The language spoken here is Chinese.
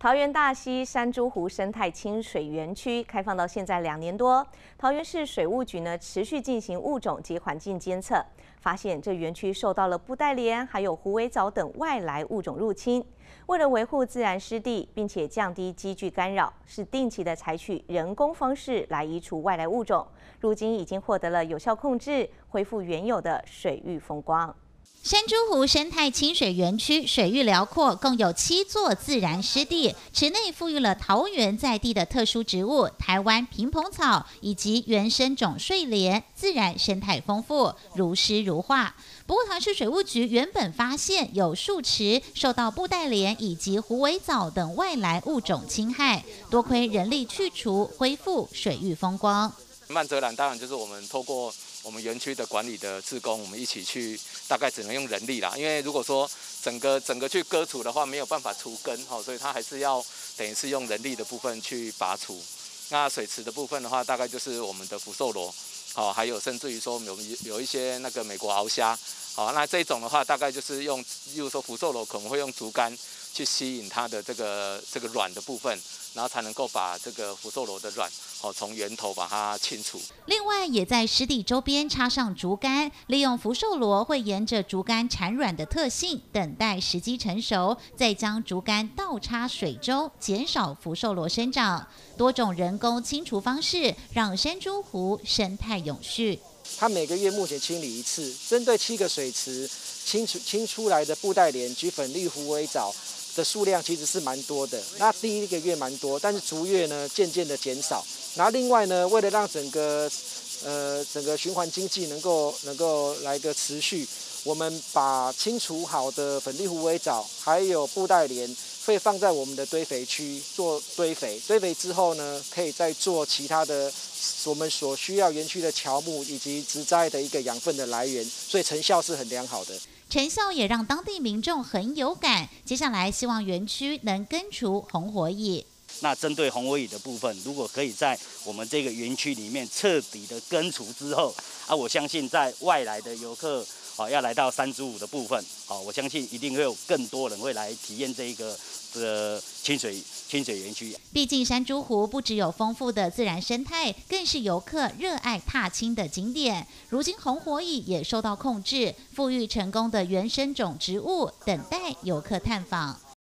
桃园大溪山猪湖生态清水园区开放到现在两年多，桃园市水务局呢持续进行物种及环境监测，发现这园区受到了布袋莲还有虎尾藻等外来物种入侵。为了维护自然湿地，并且降低积聚干扰，是定期的采取人工方式来移除外来物种。如今已经获得了有效控制，恢复原有的水域风光。山猪湖生态清水园区水域辽阔，共有七座自然湿地，池内赋予了桃园在地的特殊植物台湾平蓬草以及原生种睡莲，自然生态丰富，如诗如画。不过，桃市水务局原本发现有数池受到布袋莲以及虎尾藻等外来物种侵害，多亏人力去除，恢复水域风光。曼泽兰当然就是我们透过。我们园区的管理的职工，我们一起去，大概只能用人力啦，因为如果说整个整个去割除的话，没有办法除根，哈，所以它还是要等于是用人力的部分去拔除。那水池的部分的话，大概就是我们的福寿螺，好，还有甚至于说有有一些那个美国鳌虾，好，那这种的话，大概就是用，例如说福寿螺可能会用竹竿去吸引它的这个这个卵的部分。然后才能够把这个福寿螺的卵，哦，从源头把它清除。另外，也在湿地周边插上竹竿，利用福寿螺会沿着竹竿产卵的特性，等待时机成熟，再将竹竿倒插水中，减少福寿螺生长。多种人工清除方式，让山猪湖生态永续。它每个月目前清理一次，针对七个水池清除清出来的布袋莲、菊粉绿狐尾藻。的数量其实是蛮多的，那第一个月蛮多，但是逐月呢渐渐的减少。那另外呢，为了让整个呃整个循环经济能够能够来个持续，我们把清除好的粉地虎尾藻还有布袋莲，会放在我们的堆肥区做堆肥。堆肥之后呢，可以再做其他的我们所需要园区的乔木以及植栽的一个养分的来源，所以成效是很良好的。成效也让当地民众很有感。接下来希望园区能根除红火蚁。那针对红火蚁的部分，如果可以在我们这个园区里面彻底的根除之后，啊，我相信在外来的游客。好，要来到三支五的部分，好，我相信一定会有更多人会来体验这一个的清水清水园区。毕竟山猪湖不只有丰富的自然生态，更是游客热爱踏青的景点。如今红火蚁也受到控制，富裕成功的原生种植物等待游客探访。